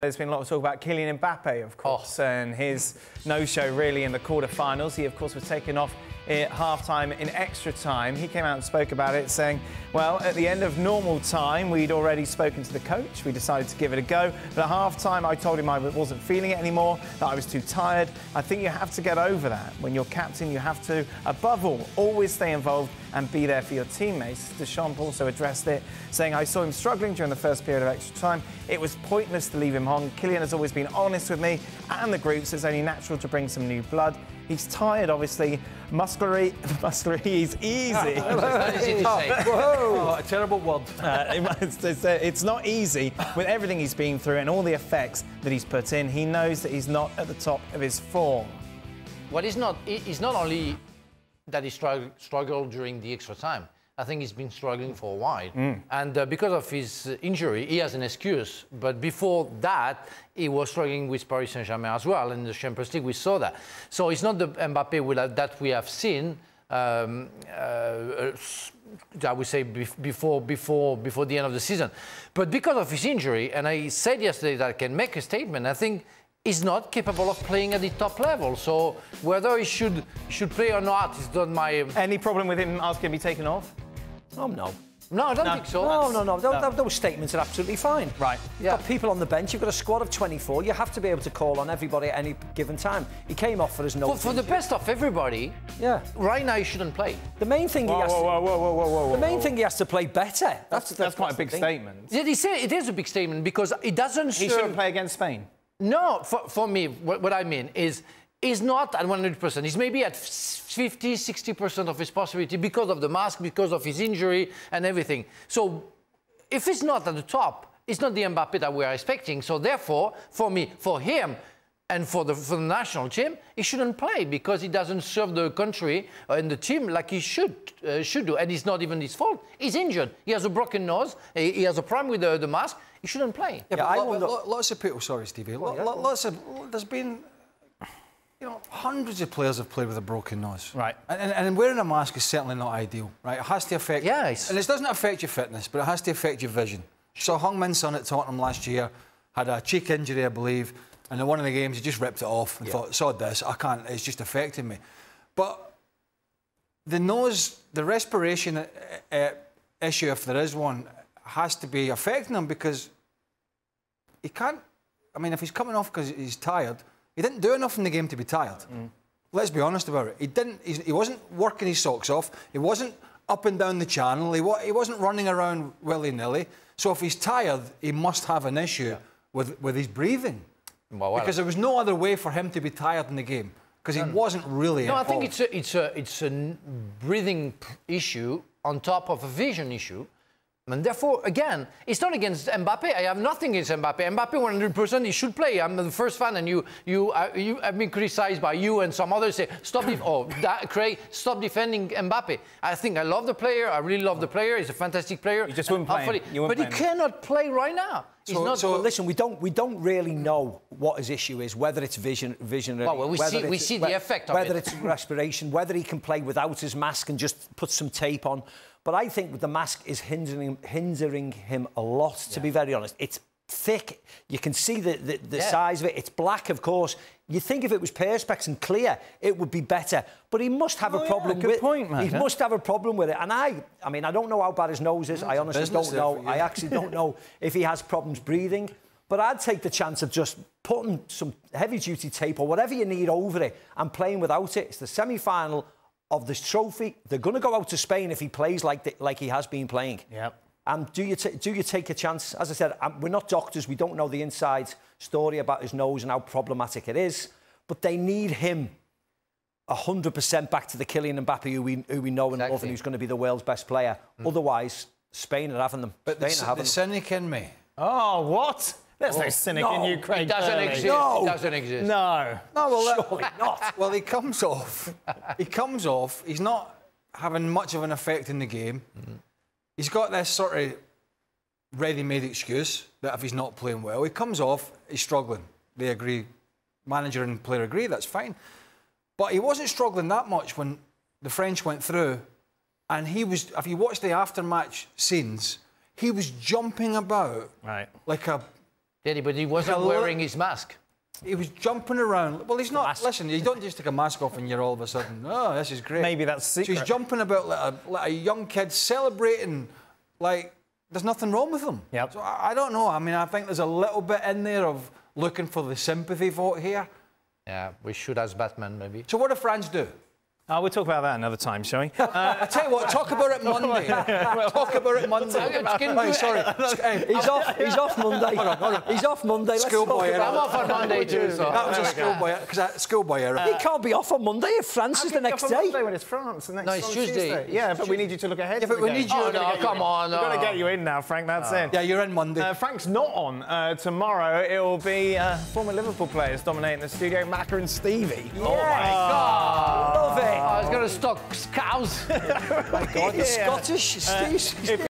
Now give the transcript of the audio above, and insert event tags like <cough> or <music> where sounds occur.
There's been a lot of talk about Kylian Mbappe, of oh. course, oh. and his no-show really in the quarter-finals. He, of course, was taken off at half-time in extra time. He came out and spoke about it, saying, well, at the end of normal time, we'd already spoken to the coach. We decided to give it a go. But at half-time, I told him I wasn't feeling it anymore, that I was too tired. I think you have to get over that. When you're captain, you have to, above all, always stay involved and be there for your teammates. Deschamps also addressed it, saying, I saw him struggling during the first period of extra time. It was pointless to leave him on. Kylian has always been honest with me and the group, so it's only natural to bring some new blood. He's tired, obviously. Muscularly, <laughs> muscularly, he's easy. <laughs> <laughs> Whoa, a terrible word. Uh, it's, it's, it's not easy with everything he's been through and all the effects that he's put in. He knows that he's not at the top of his form. Well, he's not, he's not only that he struggled, struggled during the extra time. I think he's been struggling for a while. Mm. And uh, because of his injury, he has an excuse. But before that, he was struggling with Paris Saint-Germain as well. In the Champions League, we saw that. So it's not the Mbappe that we have seen, um, uh, I would say before, before, before the end of the season. But because of his injury, and I said yesterday that I can make a statement, I think is not capable of playing at the top level. So whether he should should play or not is not my. Any problem with him asking to be taken off? Oh no. No, I don't no. think so. No, no, no. Those, no. those statements are absolutely fine. Right. Yeah. You've got people on the bench. You've got a squad of 24. You have to be able to call on everybody at any given time. He came off for his no. For, for the best of everybody. Yeah. Right now, he shouldn't play. The main thing whoa, he has. Whoa, whoa, whoa, whoa, whoa, whoa. The main thing he has to play better. That's that's, that's, that's quite a big statement. Yeah, he said it is a big statement because it doesn't. He serve... shouldn't play against Spain. No, for, for me, what, what I mean is he's not at 100%. He's maybe at 50, 60% of his possibility because of the mask, because of his injury and everything. So if he's not at the top, it's not the Mbappe that we are expecting. So therefore, for me, for him, and for the, for the national team, he shouldn't play because he doesn't serve the country and the team like he should uh, should do. And it's not even his fault. He's injured. He has a broken nose. He, he has a problem with the, the mask. He shouldn't play. Yeah, yeah but lot, lots of people. Sorry, Stevie. Yeah. Lots of. There's been. You know, hundreds of players have played with a broken nose. Right. And, and, wearing a mask is certainly not ideal, right? It has to affect... Yes. And it doesn't affect your fitness, but it has to affect your vision. So Heung-min Son at Tottenham last year had a cheek injury, I believe, and in one of the games he just ripped it off and yeah. thought, sod this, I can't, it's just affecting me. But the nose, the respiration uh, uh, issue, if there is one, has to be affecting him because he can't. I mean, if he's coming off because he's tired, he didn't do enough in the game to be tired. Mm. Let's be honest about it. He didn't. he wasn't working his socks off. He wasn't up and down the channel. He, he wasn't running around willy nilly. So if he's tired, he must have an issue yeah. with with his breathing. Well, well, because there was no other way for him to be tired in the game because he wasn't really. No, I think it's a, it's a it's a breathing issue on top of a vision issue. And therefore, again, it's not against Mbappe. I have nothing against Mbappe. Mbappe, 100%, he should play. I'm the first fan, and you, you, uh, you have been criticized by you and some others. Say, stop, oh, <coughs> that, Craig, stop defending Mbappe. I think I love the player. I really love the player. He's a fantastic player. You just wouldn't play. Him. but he cannot play right now. So, not, so listen, we don't we don't really know what his issue is, whether it's vision, visionary, well, well, we see we see the effect of whether it. it's respiration, whether he can play without his mask and just put some tape on. But I think the mask is hindering hindering him a lot. To yeah. be very honest, it's thick. You can see the the, the yeah. size of it. It's black, of course. You think if it was perspex and clear, it would be better. But he must have oh, a problem yeah, with. Point, man. He must have a problem with it. And I, I mean, I don't know how bad his nose is. I honestly don't know. I actually don't know <laughs> if he has problems breathing. But I'd take the chance of just putting some heavy duty tape or whatever you need over it and playing without it. It's the semi final of this trophy. They're going to go out to Spain if he plays like the, like he has been playing. Yep. And do you do you take a chance? As I said, um, we're not doctors. We don't know the inside story about his nose and how problematic it is. But they need him 100% back to the Kylian Mbappe who we, who we know and exactly. love and who's going to be the world's best player. Mm. Otherwise, Spain are having them. But Spain the, are having the cynic in me. Oh, what? There's oh, no cynic no, in you, Craig. It doesn't exist. No. It doesn't exist. No. No, well, Surely not. <laughs> Well, he comes off. he comes off. He's not having much of an effect in the game. Mm. He's got this sort of ready-made excuse that if he's not playing well, he comes off, he's struggling. They agree. Manager and player agree, that's fine. But he wasn't struggling that much when the French went through. And he was, if you watch the after-match scenes, he was jumping about right. like a Did he? But he wasn't wearing his mask. He was jumping around. Well, he's not. Listen, you don't just take a mask off and you're all of a sudden, oh, this is great. Maybe that's secret. So he's jumping about like a, like a young kid celebrating, like there's nothing wrong with him. Yep. So I, I don't know. I mean, I think there's a little bit in there of looking for the sympathy vote here. Yeah, we should as Batman maybe. So what do France do? Oh, we'll talk about that another time, shall we? <laughs> Uh, I tell you what, talk about it Monday. <laughs> talk about it Monday. Right, sorry. He's off. He's off Monday. hold on, hold on. He's off Monday. Let's Schoolboy I'm off on Monday too. So. That was a schoolboy, because schoolboy error. He can't be off on Monday if France is the next day. Monday when it's France. The next No, it's on Tuesday. Yeah, but we need you to look ahead. Yeah, but we need you- Oh, no, get you come on. We've got to get you in now, Frank. That's it. Yeah, you're in Monday. Uh, Frank's not on uh, tomorrow. It will be uh, former Liverpool players dominating the studio, Macca and Stevie. Oh my God! Love it. I was going to stock cows. <laughs> My God, he's Scottish. Uh, Steve, If